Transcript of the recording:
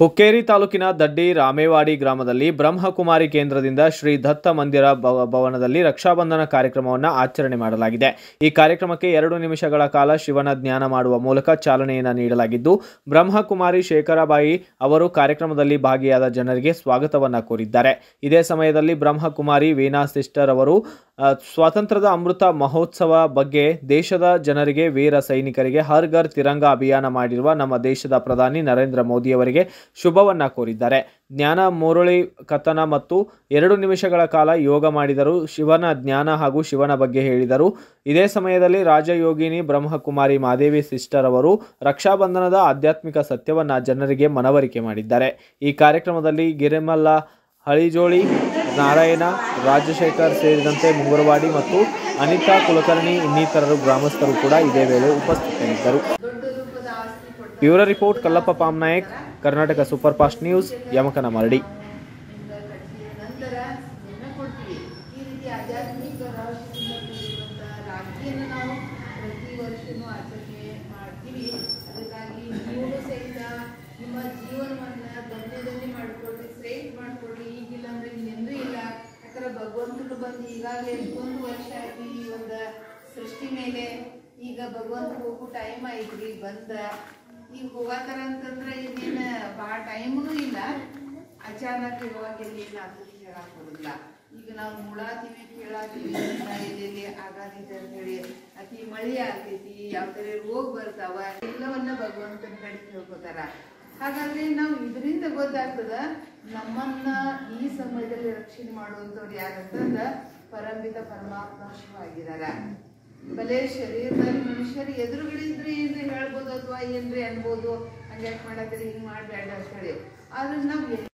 ಹುಕ್ಕೇರಿ ತಾಲೂಕಿನ ದಡ್ಡಿ ರಾಮೇವಾಡಿ ಗ್ರಾಮದಲ್ಲಿ ಬ್ರಹ್ಮಕುಮಾರಿ ಕೇಂದ್ರದಿಂದ ಶ್ರೀ ದತ್ತ ಮಂದಿರ ಭವ- ಭವನದಲ್ಲಿ ರಕ್ಷಾಬಂಧನ ಕಾರ್ಯಕ್ರಮವನ್ನು ಆಚರಣೆ ಮಾಡಲಾಗಿದೆ. ಈ ಕಾರ್ಯಕ್ರಮಕ್ಕೆ ಎರಡು ನಿಮಿಷಗಳ ಕಾಲ ಶಿವನ ಜ್ಞಾನ ಮಾಡುವ ಮೂಲಕ ಚಾಲನೆಯನ್ನು ನೀಡಲಾಗಿದ್ದು, ಬ್ರಹ್ಮಕುಮಾರಿ ಶೇಖರಬಾಯಿ ಅವರು ಕಾರ್ಯಕ್ರಮದಲ್ಲಿ ಭಾಗಿಯಾದ ಜನರಿಗೆ ಸ್ವಾಗತವನ್ನು ಕೋರಿದ್ದಾರೆ. ಇದೇ ಸಮಯದಲ್ಲಿ ಬ್ರಹ್ಮಕುಮಾರಿ ವೀಣಾ ಸಿಸ್ಟರ್ ಅವರು ಸ್ವಾತಂತ್ರ್ಯದ ಅಮೃತ ಮಹೋತ್ಸವ ಬಗ್ಗೆ ದೇಶದ ಜನರಿಗೆ, ವೀರ ಸೈನಿಕರಿಗೆ ಹರ್ ಘರ್ ತಿರಂಗ ಅಭಿಯಾನ ಮಾಡಿರುವ ನಮ್ಮ ದೇಶದ ಪ್ರಧಾನಿ ನರೇಂದ್ರ ಮೋದಿಯವರಿಗೆ ಶುಭವನ್ನ ಕೋರಿದ್ದಾರೆ. ಜ್ಞಾನ, ಮುರಳಿ, ಕಥನ ಮತ್ತು ಎರಡು ನಿಮಿಷಗಳ ಕಾಲ ಯೋಗ ಮಾಡಿದರು. ಶಿವನ ಜ್ಞಾನ ಹಾಗೂ ಶಿವನ ಬಗ್ಗೆ ಹೇಳಿದರು. ಇದೇ ಸಮಯದಲ್ಲಿ ರಾಜಯೋಗಿನಿ ಬ್ರಹ್ಮಕುಮಾರಿ ಮಾದೇವಿ ಸಿಸ್ಟರ್ ಅವರು ರಕ್ಷಾಬಂಧನದ ಆಧ್ಯಾತ್ಮಿಕ ಸತ್ಯವನ್ನು ಜನರಿಗೆ ಮನವರಿಕೆ ಮಾಡಿದ್ದಾರೆ. ಈ ಕಾರ್ಯಕ್ರಮದಲ್ಲಿ ಗಿರಿಮಲ್ಲ, ಹಳಿಜೋಳಿ, ನಾರಾಯಣ, ರಾಜಶೇಖರ್ ಸೇರಿದಂತೆ ಮುಂಗುರವಾಡಿ ಮತ್ತು ಅನಿತಾ ಕುಲಕರ್ಣಿ ಇನ್ನಿತರರು ಗ್ರಾಮಸ್ಥರು ಕೂಡ ಇದೇ ವೇಳೆ ಉಪಸ್ಥಿತರಿದ್ದರು. Bureau report, Kallappa Pamnayak Karnataka super fast news, Yamakanmardi. ಭಗವಂತನು ಬಂದು ಈಗಾಗಲೇ ಎಷ್ಟೊಂದು ವರ್ಷ ಆಯ್ತು ಈ ಒಂದು ಸೃಷ್ಟಿ ಮೇಲೆ ಈಗ ಭಗವಂತ ಹೋಗು ಟೈಮ್ ಐತ್ರಿ ಬಂದ. ಈಗ ಹೋಗಾಕರ ಅಂತಂದ್ರೆ ಇನ್ನೇನು ಭಾಳ ಟೈಮ್ನೂ ಇಲ್ಲ. ಅಚಾನಕ್ ಇರುವಾಗ ಎಲ್ಲಿ ಅಂತ ಹೇಳಕ್ ಬರುದಿಲ್ಲ ಈಗ ನಾವು ನೋಡಾತೀವಿ, ಕೇಳಾತೀವಿ ಎಲ್ಲೆಲ್ಲಿ ಆಗಾದೈತೆ ಅಂತೇಳಿ. ಅತಿ ಮಳೆ ಆಗ್ತೈತಿ, ಯಾವ ತರ ರೋಗ ಬರ್ತಾವ, ಎಲ್ಲವನ್ನ ಭಗವಂತನ ಕಡೆ ಕೇಳ್ಕೊತಾರ. ಹಾಗಾದ್ರೆ ನಾವು ಇದರಿಂದ ಗೊತ್ತಾಗ್ತದ, ನಮ್ಮನ್ನ ಈ ಸಮಯದಲ್ಲಿ ರಕ್ಷಣೆ ಮಾಡುವಂತವ್ರು ಯಾರಂತಂದ್ರ ಪರಂಪಿತ ಪರಮಾತ್ಮ ಶಿವ ಆಗಿದಾರ. ಬಲೆ ಶರೀರದಲ್ಲಿ ಮನುಷ್ಯರು ಎದುರುಗಡೆ ಇದ್ರೆ ಏನ್ರಿ ಹೇಳ್ಬೋದು ಅಥವಾ ಏನ್ರಿ ಅನ್ಬೋದು? ಹಂಗ್ಯಾಕೆ ಮಾಡತ್ತೀರಿ ಹಿಂಗ್ ಮಾಡ್ಬೇಡ ಅಂತ ಹೇಳಿ. ಆದ್ರೆ ನಾವ್